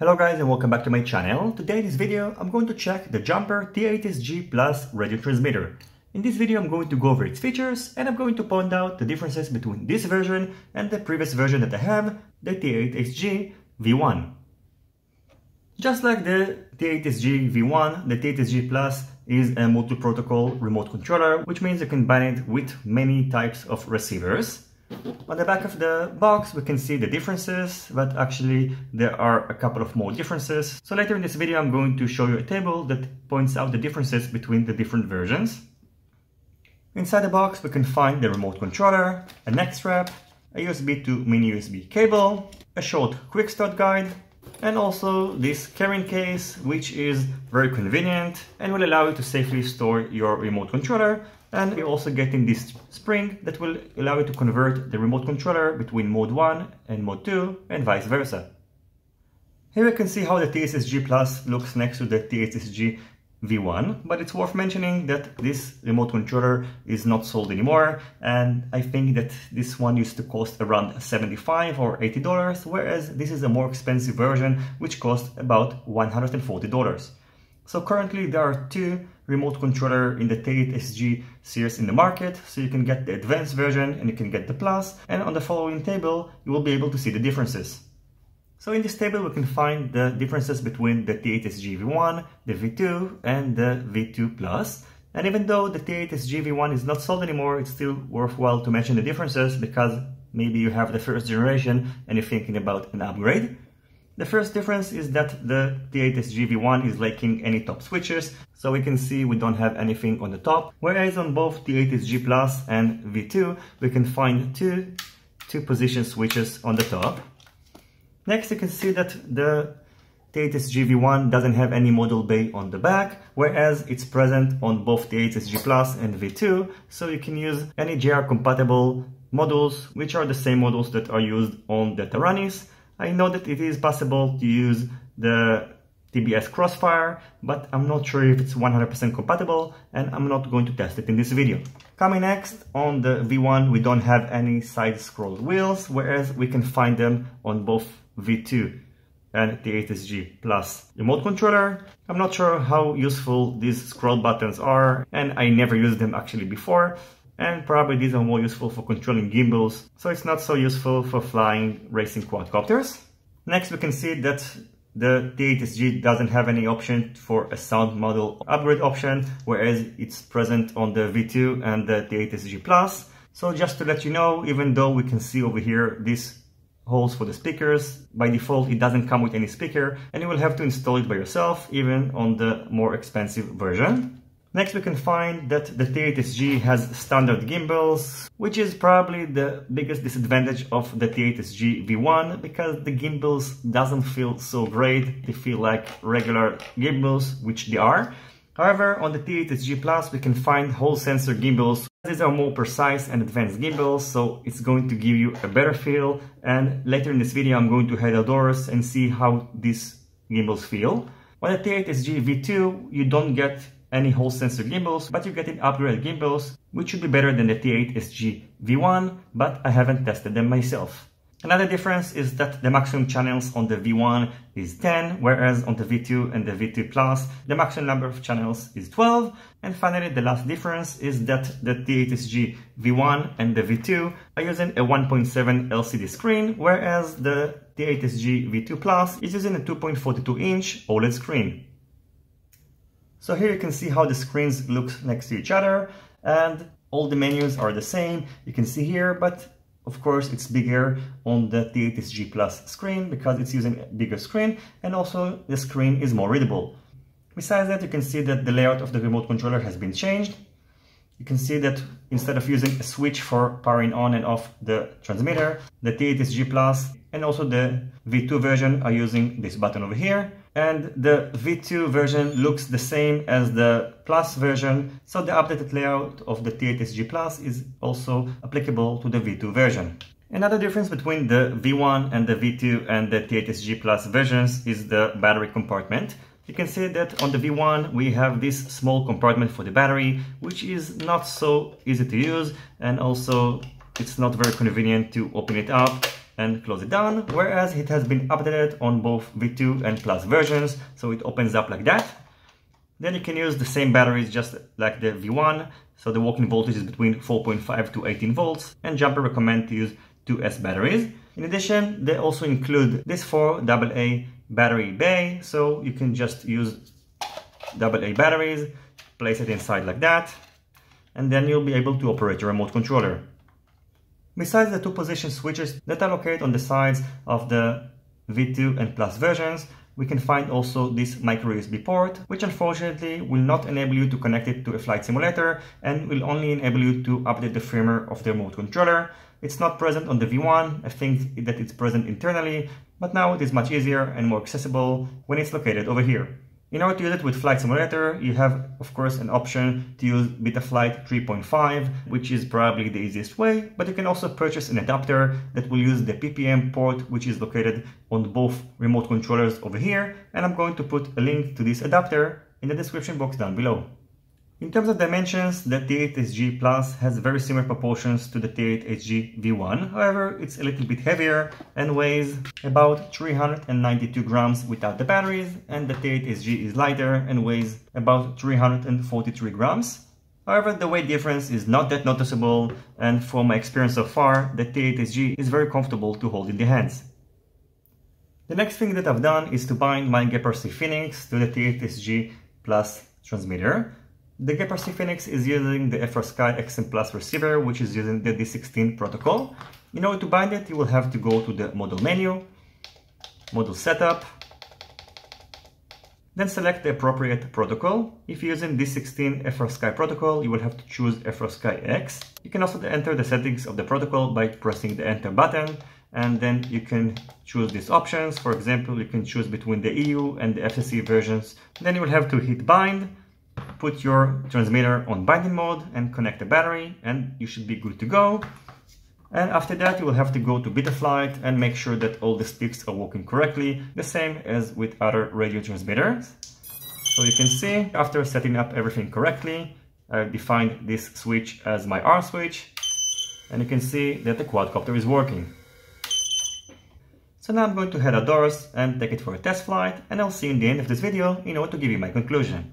Hello guys and welcome back to my channel. Today in this video I'm going to check the Jumper T8SG Plus radio transmitter. In this video I'm going to go over its features and I'm going to point out the differences between this version and the previous version that I have, the T8SG V1. Just like the T8SG V1, the T8SG Plus is a multi-protocol remote controller, which means you can bind it with many types of receivers. On the back of the box we can see the differences, but actually there are a couple of more differences. So later in this video I'm going to show you a table that points out the differences between the different versions. Inside the box we can find the remote controller, a neck strap, a USB to mini USB cable, a short quick start guide, and also this carrying case which is very convenient and will allow you to safely store your remote controller and we're also getting this spring that will allow you to convert the remote controller between mode 1 and mode 2 and vice versa. Here you can see how the T8SG Plus looks next to the T8SG V1, but it's worth mentioning that this remote controller is not sold anymore, and I think that this one used to cost around 75 or 80 dollars, whereas this is a more expensive version which costs about 140 dollars. So currently there are two remote controller in the T8SG series in the market, so you can get the advanced version and you can get the plus. and on the following table you will be able to see the differences. So in this table we can find the differences between the T8SG V1, the V2 and the V2 Plus. And even though the T8SG V1 is not sold anymore, it's still worthwhile to mention the differences because maybe you have the first generation and you're thinking about an upgrade. The first difference is that the T8SG V1 is lacking any top switches, so we can see we don't have anything on the top, whereas on both T8SG Plus and V2 we can find two, two position switches on the top. Next you can see that the T8SG V1 doesn't have any module bay on the back, whereas it's present on both T8SG Plus and V2, so you can use any JR compatible modules, which are the same modules that are used on the Taranis, I know that it is possible to use the TBS Crossfire, but I'm not sure if it's 100% compatible and I'm not going to test it in this video. Coming next, on the V1 we don't have any side scroll wheels, whereas we can find them on both V2 and the 8SG Plus remote controller. I'm not sure how useful these scroll buttons are and I never used them actually before, and probably these are more useful for controlling gimbals, so it's not so useful for flying racing quadcopters. Next we can see that the T8SG doesn't have any option for a sound model upgrade option, whereas it's present on the V2 and the T8SG Plus. So just to let you know, even though we can see over here these holes for the speakers, by default it doesn't come with any speaker and you will have to install it by yourself, even on the more expensive version. Next we can find that the T8SG has standard gimbals, which is probably the biggest disadvantage of the T8SG V1 because the gimbals doesn't feel so great, they feel like regular gimbals, which they are. However, on the T8SG Plus we can find Hall sensor gimbals. These are more precise and advanced gimbals, so it's going to give you a better feel and later in this video I'm going to head outdoors and see how these gimbals feel. On the T8SG V2 you don't get any Hall sensor gimbals, but you're getting upgraded gimbals, which should be better than the T8SG V1, but I haven't tested them myself. Another difference is that the maximum channels on the V1 is 10, whereas on the V2 and the V2 Plus, the maximum number of channels is 12. And finally, the last difference is that the T8SG V1 and the V2 are using a 1.7 LCD screen, whereas the T8SG V2 Plus is using a 2.42 inch OLED screen. So here you can see how the screens look next to each other and all the menus are the same. You can see here, but of course it's bigger on the T8SG Plus screen because it's using a bigger screen and also the screen is more readable. Besides that, you can see that the layout of the remote controller has been changed. You can see that instead of using a switch for powering on and off the transmitter, the T8SG Plus and also the V2 version are using this button over here and the V2 version looks the same as the Plus version, so the updated layout of the T8SG Plus is also applicable to the V2 version. Another difference between the V1 and the V2 and the T8SG Plus versions is the battery compartment. You can see that on the V1 we have this small compartment for the battery, which is not so easy to use and also it's not very convenient to open it up and close it down, whereas it has been updated on both V2 and Plus versions, so it opens up like that. Then you can use the same batteries just like the V1, so the working voltage is between 4.5 to 18 volts, and Jumper recommend to use 2S batteries. In addition, they also include this 4 AA battery bay, so you can just use AA batteries, place it inside like that, and then you'll be able to operate your remote controller. Besides the two position switches that are located on the sides of the V2 and Plus versions, we can find also this micro USB port, which unfortunately will not enable you to connect it to a flight simulator and will only enable you to update the firmware of the remote controller. It's not present on the V1, I think that it's present internally, but now it is much easier and more accessible when it's located over here. In order to use it with Flight Simulator, you have, of course, an option to use Betaflight 3.5, which is probably the easiest way, but you can also purchase an adapter that will use the PPM port, which is located on both remote controllers over here, and I'm going to put a link to this adapter in the description box down below. In terms of dimensions, the T8SG Plus has very similar proportions to the T8SG V1, however it's a little bit heavier and weighs about 392 grams without the batteries, and the T8SG is lighter and weighs about 343 grams. However, the weight difference is not that noticeable, and from my experience so far, the T8SG is very comfortable to hold in the hands. The next thing that I've done is to bind my GEPRC Phoenix to the T8SG Plus transmitter. The GEPRC Phoenix is using the FrSky XM Plus receiver, which is using the D16 protocol. In order to bind it, you will have to go to the model menu, model setup, then select the appropriate protocol. If you're using D16 FrSky protocol, you will have to choose FrSky X. You can also enter the settings of the protocol by pressing the enter button and then you can choose these options. For example, you can choose between the EU and the FCC versions. Then you will have to hit bind put your transmitter on binding mode and connect the battery and you should be good to go. And after that, you will have to go to Betaflight and make sure that all the sticks are working correctly, the same as with other radio transmitters. So you can see, after setting up everything correctly, I've defined this switch as my arm switch, and you can see that the quadcopter is working. So now I'm going to head outdoors and take it for a test flight, and I'll see you in the end of this video in order to give you my conclusion.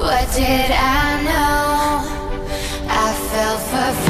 What did I know? I fell for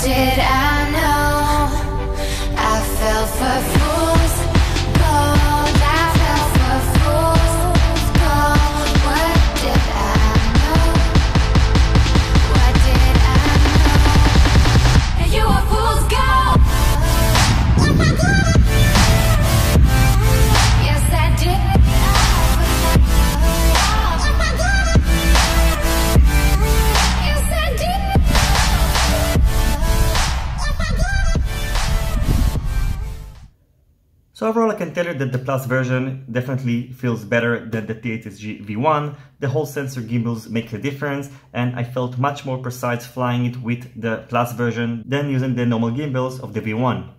Did I So overall I can tell you that the Plus version definitely feels better than the T8SG V1. The Hall sensor gimbals make a difference and I felt much more precise flying it with the Plus version than using the normal gimbals of the V1.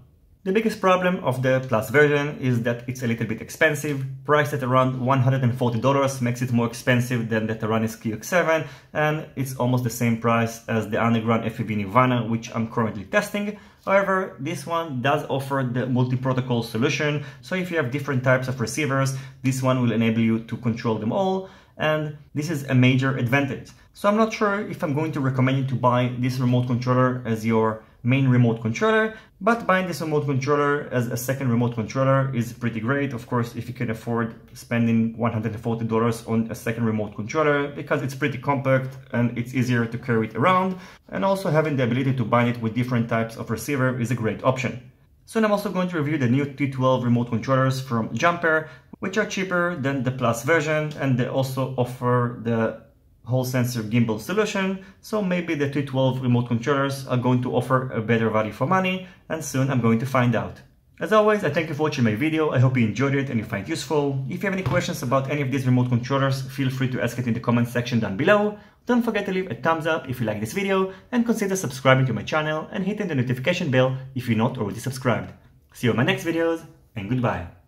The biggest problem of the Plus version is that it's a little bit expensive, priced at around $140 makes it more expensive than the Taranis QX7 and it's almost the same price as the Underground FPV Nirvana which I'm currently testing. However, this one does offer the multi-protocol solution, so if you have different types of receivers, this one will enable you to control them all and this is a major advantage. So I'm not sure if I'm going to recommend you to buy this remote controller as your main remote controller, but buying this remote controller as a second remote controller is pretty great. Of course, if you can afford spending $140 on a second remote controller because it's pretty compact and it's easier to carry it around. And also having the ability to bind it with different types of receiver is a great option. Soon I'm also going to review the new T12 remote controllers from Jumper, which are cheaper than the Plus version and they also offer the Hall sensor gimbal solution, so maybe the T12 remote controllers are going to offer a better value for money, and soon I'm going to find out. As always, I thank you for watching my video, I hope you enjoyed it and you find it useful. If you have any questions about any of these remote controllers, feel free to ask it in the comment section down below. Don't forget to leave a thumbs up if you like this video, and consider subscribing to my channel and hitting the notification bell if you're not already subscribed. See you in my next videos, and goodbye.